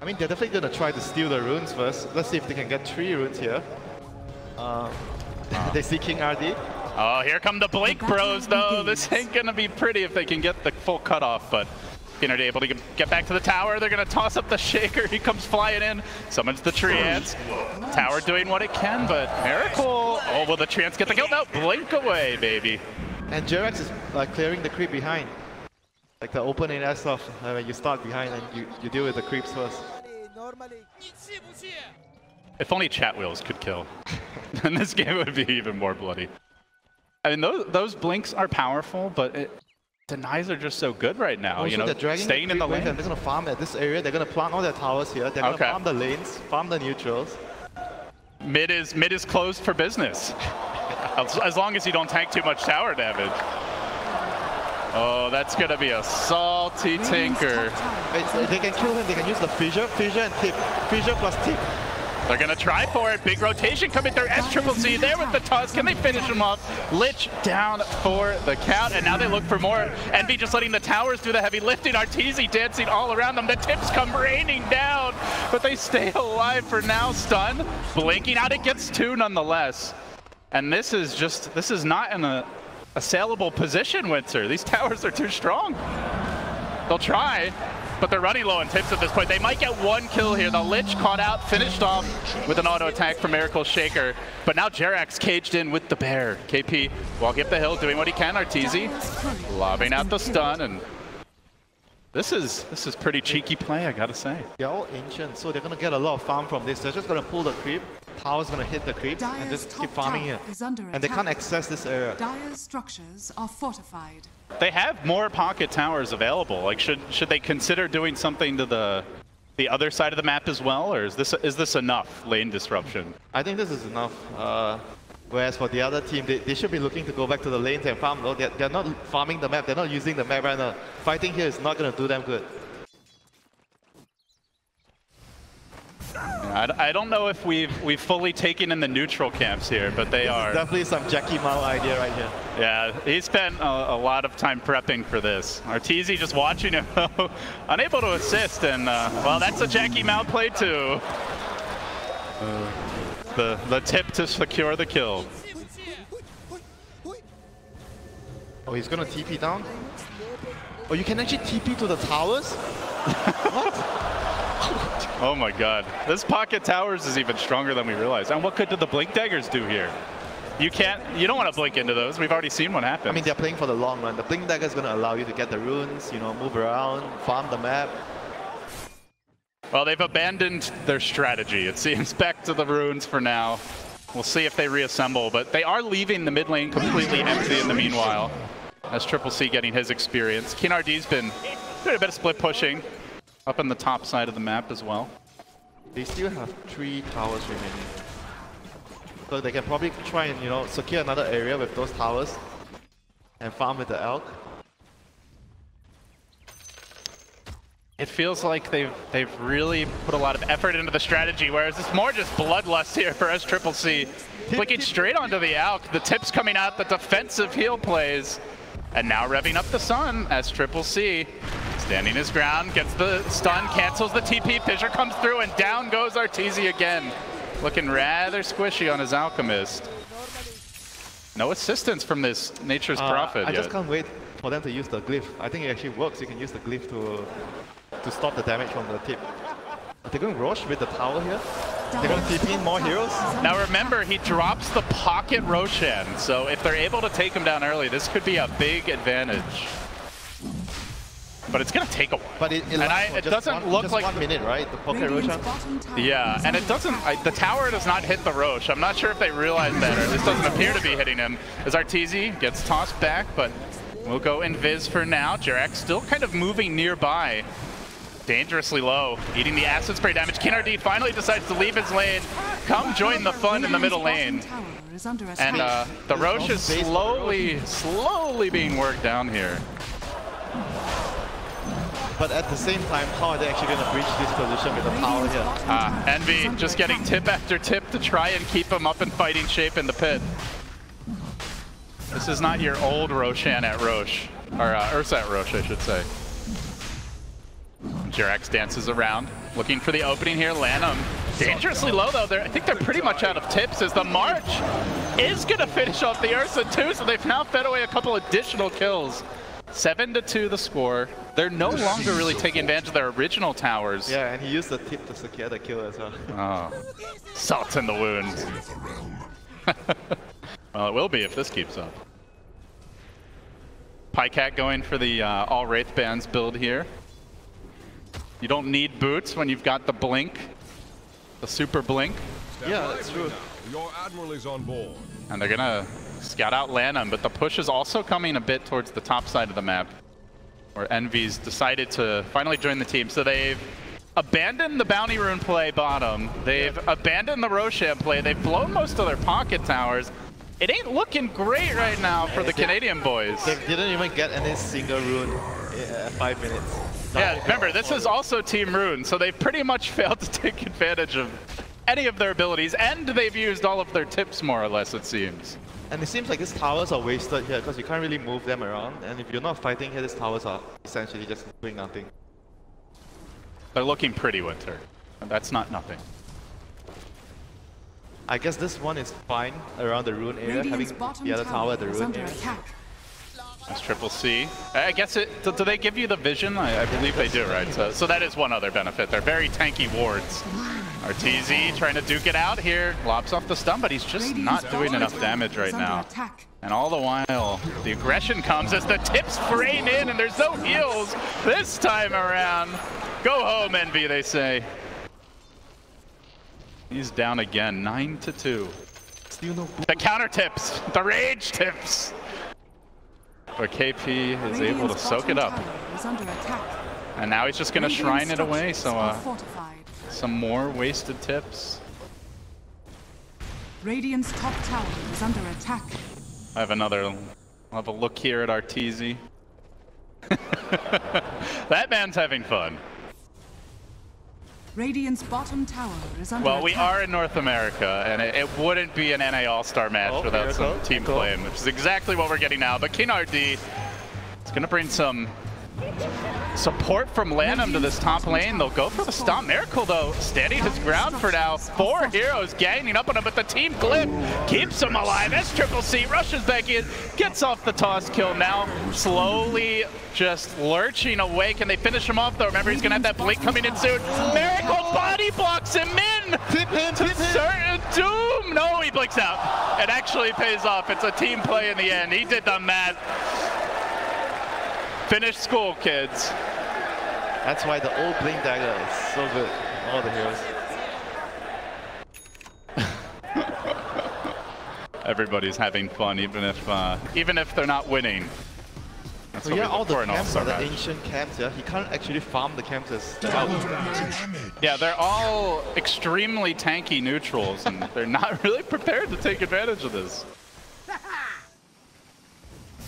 I mean, they're definitely gonna try to steal the runes first. Let's see if they can get three runes here. Uh, they see King RD. Oh, here come the Blink Bros, though. This ain't gonna be pretty if they can get the full cutoff, but Skinner able to get back to the tower. They're gonna toss up the Shaker. He comes flying in, summons the Treants. Tower doing what it can, but Miracle. Oh, will the Treants get the kill? No, blink away, baby. And JerAx is uh, clearing the creep behind. Like the open in stuff, uh, when you start behind and you, you deal with the creeps first. If only chat wheels could kill, then this game would be even more bloody. I mean, those, those blinks are powerful, but it, denies are just so good right now. Also, you know, they're dragging staying in the lane. They're going to farm at this area. They're going to plant all their towers here. They're going to Okay. farm the lanes, farm the neutrals. Mid is mid is closed for business. as, as long as you don't tank too much tower damage. Oh, that's gonna be a salty tinker. They can kill him. They can use the fissure, fissure and tip. Fissure plus tip. They're gonna try for it. Big rotation coming through. S triple C there with the toss. Can they finish him off? Lich down for the count, and now they look for more. Envy just letting the towers do the heavy lifting. Arteezy dancing all around them. The tips come raining down, but they stay alive for now. Stun, blinking out. It gets two nonetheless. And this is just this is not in a assailable position, Winter. These towers are too strong. They'll try, but they're running low on tips at this point. They might get one kill here. The Lich caught out, finished off with an auto attack from Miracle Shaker. But now JerAx caged in with the bear. KP walking up the hill, doing what he can. Arteezy lobbing out the stun, and this is this is pretty cheeky play, I gotta say. They're all ancient, so they're to get a lot of farm from this. They're just to pull the creep. Tower's going to hit the creep and just keep farming tower it. is under And they can't access this area. Dire's structures are fortified. They have more pocket towers available. Like, should should they consider doing something to the the other side of the map as well, or is this is this enough lane disruption? I think this is enough. Uh, whereas for the other team, they, they should be looking to go back to the lanes and farm. though. They're, they're not farming the map. They're not using the map right now. Fighting here is not going to do them good. I, I don't know if we've we've fully taken in the neutral camps here, but they This is are. definitely some Jacky Mao idea right here. Yeah, he spent a, a lot of time prepping for this. Arteezy just watching him, unable to assist, and uh, well, that's a Jacky Mao play too. Uh, the the tip to secure the kill. Oh, he's going to TP down? Oh, you can actually TP to the towers? Oh my god. This pocket towers is even stronger than we realized. And what could the blink daggers do here? You can't you don't want to blink into those. We've already seen what happens. I mean, they're playing for the long run. The Blink Dagger is going to allow you to get the runes, you know, move around, farm the map. well, they've abandoned their strategy. It seems back to the runes for now. We'll see if they reassemble, but they are leaving the mid lane completely empty in the meanwhile. As Triple C getting his experience. KingRD's been doing a bit of split pushing up on the top side of the map as well. They still have three towers remaining. So they can probably try and, you know, secure another area with those towers and farm with the elk. It feels like they've they've really put a lot of effort into the strategy, whereas it's more just bloodlust here for S Triple C. Flicking straight onto the Alk, the tips coming out, the defensive heal plays, and now revving up the Sun as Triple C. Standing his ground, gets the stun, cancels the TP, Fissure comes through, and down goes Arteezy again. Looking rather squishy on his Alchemist. No assistance from this Nature's Uh, Prophet I yet. just can't wait for them to use the glyph. I think it actually works. You can use the glyph to to stop the damage from the tip. Are they going to rush with the tower here? They're going to TP in more heroes? Now remember, he drops the pocket Roshan, so if they're able to take him down early, this could be a big advantage. But it's gonna take a while. But it, it, And I- it just doesn't one, look just like one minute, right? The pocket Radiant's Roshan. Yeah, and it doesn't, I, the tower does not hit the Rosh. I'm not sure if they realize that, or this doesn't appear to be hitting him. As Arteezy gets tossed back, but we'll go Invis for now. JerAx still kind of moving nearby. Dangerously low, eating the acid spray damage. KingRD finally decides to leave his lane, come join the fun in the middle lane. Radiant's bottom tower is under attack. And uh, the Rosh is space for the slowly, slowly being worked down here. But at the same time, how are they actually going to breach this position with the power here? Ah, Envy just getting tip after tip to try and keep him up in fighting shape in the pit. This is not your old Roshan at Rosh, or uh, Ursa at Rosh, I should say. JerAx dances around, Looking for the opening here, Lanm. Dangerously low though. They're, I think they're pretty much out of tips as the March is going to finish off the Ursa too, so they've now fed away a couple additional kills. Seven to two the score. They're no longer really taking advantage of their original towers. Yeah, and he used the tip to secure the kill as well. Oh, salt in the wound. well, it will be if this keeps up. Pycat going for the uh, all Wraith Bands build here. You don't need boots when you've got the blink, the super blink. Yeah, that's true. Your admiral is on board. And they're gonna scout out Lanm, but the push is also coming a bit towards the top side of the map, where Envy's decided to finally join the team. So they've abandoned the Bounty Rune play bottom. They've Yeah. abandoned the Roshan play. They've blown most of their pocket towers. It ain't looking great right now for the Canadian boys. They didn't even get any single rune in uh, five minutes. Yeah, remember, this is also Team Rune, so they've pretty much failed to take advantage of any of their abilities, and they've used all of their tips, more or less, it seems. And it seems like these towers are wasted here because you can't really move them around. And if you're not fighting here, these towers are essentially just doing nothing. They're looking pretty, Winter. And that's not nothing. I guess this one is fine around the rune area, Radiant's having bottom the other tower at the is rune area. attack. That's Triple C. I guess it. Do, do they give you the vision? I, I believe they do, right? So, so that is one other benefit. They're very tanky wards. RTZ trying to duke it out here. Lobs off the stun, but he's just not doing enough damage right now. And all the while, the aggression comes as the tips rain in and there's no heals this time around. Go home, Envy, they say. He's down again, 9 to 2. The counter tips, the rage tips. Where KP is able to soak it up. tower Is under attack. And now he's just going to shrine it away, so uh, some more wasted tips. Radiant's top tower is under attack. I have another, I'll have a look here at Arteezy. that man's having fun. Radiant's bottom tower is under Well, we attack. are in North America, and it, it wouldn't be an NA All-Star match Oh, without some team Cool. playing, which is exactly what we're getting now. But KingRD is going to bring some support from Lanm to this top lane. They'll go for the stomp. Miracle, though, standing his ground for now. Four heroes ganging up on him, but the team clip keeps him alive. S Triple C rushes back in, gets off the toss kill now, slowly just lurching away. Can they finish him off, though? Remember, he's going to have that blink coming in soon. Miracle body blocks him in Tip him, tip him! doom. No, he blinks out. It actually pays off. It's a team play in the end. He did the math. Finish school, kids. That's why the old Blink Dagger is so good. All the heroes. Everybody's having fun, even if uh, even if they're not winning. That's So what yeah, all the camps are the ancient camps, yeah. He can't actually farm the camps as. Yeah, they're all extremely tanky neutrals, and they're not really prepared to take advantage of this.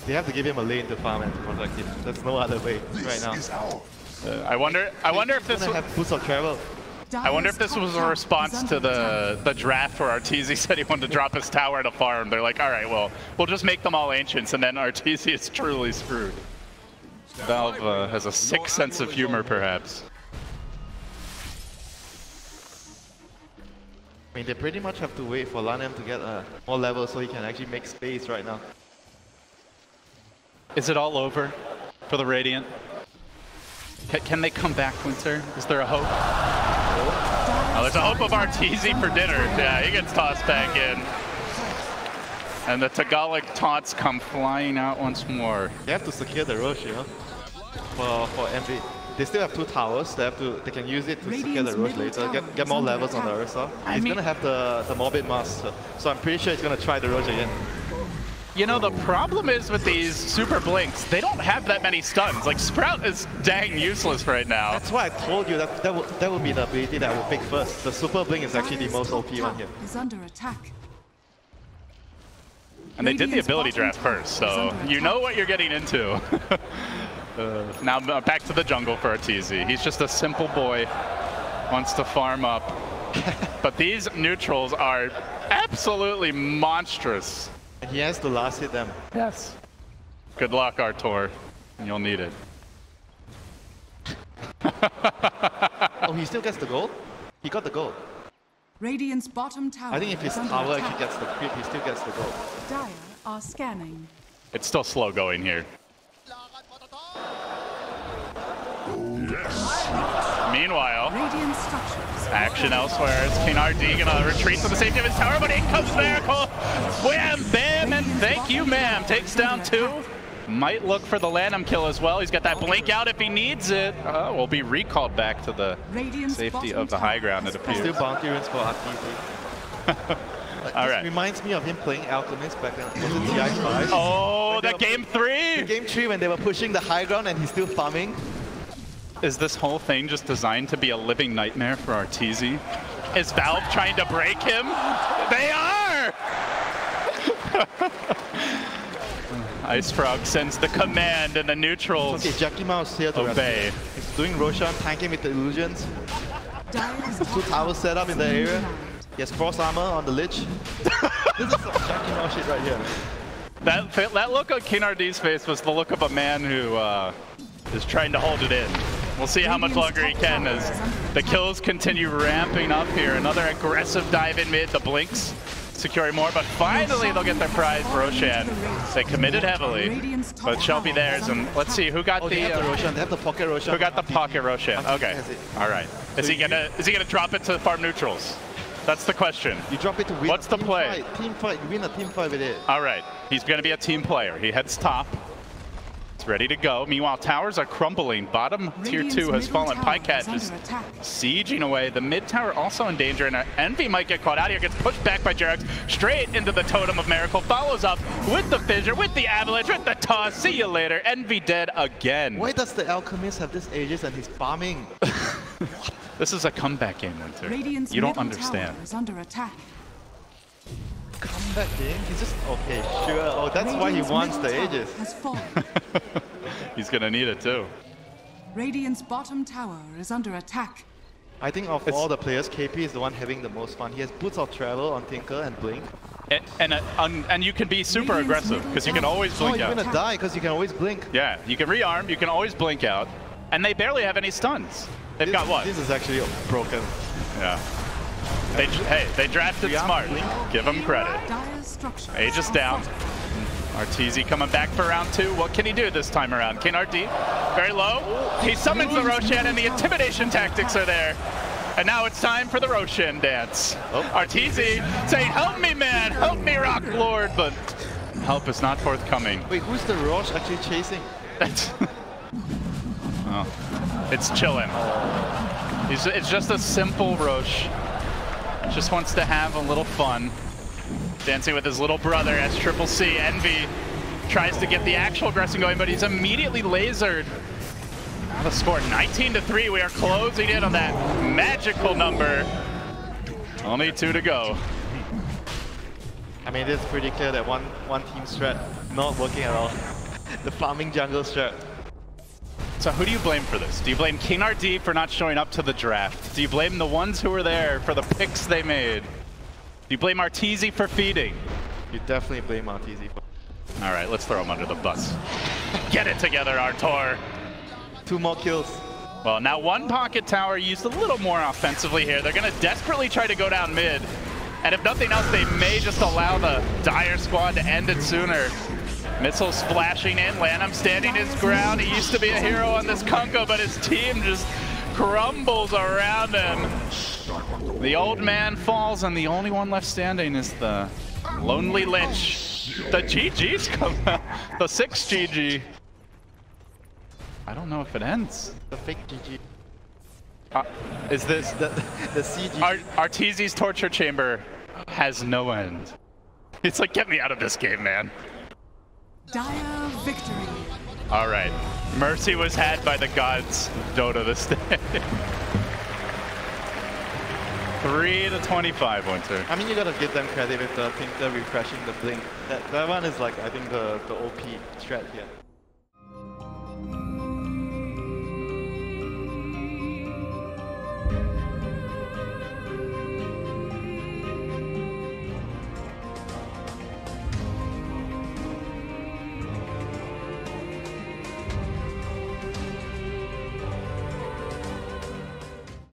They have to give him a lane to farm and to protect him. There's no other way right now. Uh, I wonder. I wonder if this. gonna have boost of travel. I wonder if this was a response to the the draft where Arteezy said he wanted to drop his tower at a farm. They're like, all right, well, we'll just make them all ancients, and then Arteezy is truly screwed. Valve uh, has a sick sense of humor, perhaps. I mean, they pretty much have to wait for Lanm to get uh, more levels so he can actually make space right now. Is it all over for the Radiant? Ca- can they come back, Winter? Is there a hope? Oh, there's a hope of Arteezy for dinner. Yeah, he gets tossed back in. And the Tagalog taunts come flying out once more. They have to secure the Rosh, you know, for for Envy. They still have two towers. They have to. They can use it to secure the Radiant's Rosh later. Get, get more levels on the attack. Ursa. I He's mean- gonna have the the Morbid Master. So I'm pretty sure he's gonna try the Rosh again. You know, the problem is with these super blinks, they don't have that many stuns. Like, Sprout is dang useless right now. That's why I told you that that would that would be the ability that I would pick first. The Super Blink is actually the most OP top one here. tower Is under attack. And they did the ability draft first, so you know what you're getting into. uh, now back to the jungle for Arteezy. He's just a simple boy, wants to farm up. but these neutrals are absolutely monstrous. And he has to last hit them. Yes. Good luck, Artour. You'll need it. Oh, he still gets the gold? He got the gold. Radiant's bottom tower I think if his is under tower attack. actually gets the creep, he still gets the gold. Dire are scanning. It's still slow going here. Yes. Meanwhile, Radiant structures. Are action elsewhere. It's King RD gonna retreat to the safety of his tower, but in comes Miracle. Wham, bam, and thank you, ma'am. Takes down two. Might look for the Lanm kill as well. He's got that blink out if he needs it. Uh, will be recalled back to the safety of the high ground, it appears. Still bounty runes for RTZ. Like, All reminds me of him playing Alchemist back then. Was it TI5? Oh, the game three! Game 3 when they were pushing the high ground and he's still farming. Is this whole thing just designed to be a living nightmare for Arteezy? Is Valve trying to break him? They are! IceFrog sends the command and the neutrals Okay, Jackie Mouse here to obey. He's doing Roshan, tanking with the illusions. Two towers set up in the area. He has cross armor on the lich. this is some Jackie Mouse shit right here. That, that look on King RD's face was the look of a man who uh, is trying to hold it in. We'll see how much longer he can as the kills continue ramping up here. Another aggressive dive in mid, the blinks securing more, but finally they'll get their prize, Roshan. They committed heavily, but Shelby theirs, and let's see who got Oh, the, have the uh, Roshan. They have the pocket Roshan. who got the pocket Roshan. Okay, all right. Is he gonna is he gonna drop it to farm neutrals? That's the question. You drop it to win. What's the team play? Fight. Team fight. You win a team fight with it. All right, he's going to be a team player. He heads top. It's ready to go. Meanwhile, towers are crumbling. Bottom tier two has fallen. tower Pycat is just attack. sieging away. The mid tower also in danger, and Envy might get caught out here. Gets pushed back by Jerax straight into the Totem of Miracle. Follows up with the Fissure, with the Avalanche, with the toss. See you later. Envy dead again. Why does the Alchemist have this ages and he's bombing? This is a comeback game, Winter. Radiant's you don't middle understand. Tower is under attack. Comeback game? He's just okay, sure. Oh, that's why he wants the middle ages. He's going to need it too. Radiant's bottom tower is under attack. I think of It's- all the players, KP is the one having the most fun. He has Boots of Travel on Tinker and Blink. And, and, uh, un- and you can be super Radiant's aggressive because you can tower. always Oh, blink you're out. gonna die because you can always blink. Yeah, you can rearm, you can always blink out, and they barely have any stuns. They've This- got what? This is actually broken. Yeah. They, hey, they drafted smart. Give them credit. Aegis down. Arteezy coming back for round two. What can he do this time around? King RD, very low. He summons the Roshan, and the intimidation tactics are there. And now it's time for the Roshan dance. Oh. Arteezy saying, help me, man, help me, Rock Lord, but help is not forthcoming. Wait, who's the Rosh actually chasing? It's, oh, it's chilling. It's just a simple Rosh. Just wants to have a little fun. Dancing with his little brother as Triple C. Envy tries to get the actual aggression going, but he's immediately lasered. Now the score 19 to 3. We are closing in on that magical number. Only two to go. I mean, it's pretty clear that one one team strat not working at all. the farming jungle strat. So who do you blame for this? Do you blame King RD for not showing up to the draft? Do you blame the ones who were there for the picks they made? Do you blame Arteezy for feeding? You definitely blame for All right, let's throw him under the bus. Get it together, Artour. two more kills. Well, now one pocket tower used a little more offensively here. They're going to desperately try to go down mid. And if nothing else, they may just allow the Dire squad to end it sooner. Missile splashing in, Lanm standing his ground. He used to be a hero on this Kunko, but his team just crumbles around him. The old man falls, and the only one left standing is the Lonely Lich. The GG's come out. The 6 GG. I don't know if it ends. The fake GG. Uh, is this The, the CG. Ar Arteezy's torture chamber has no end. It's like, get me out of this game, man. Dire victory. All right. Mercy was had by the gods Dota this day. 3 to 25, Winter. I mean, you gotta give them credit with the Tinker refreshing the blink. That, that one is like, I think, the, the OP strat here.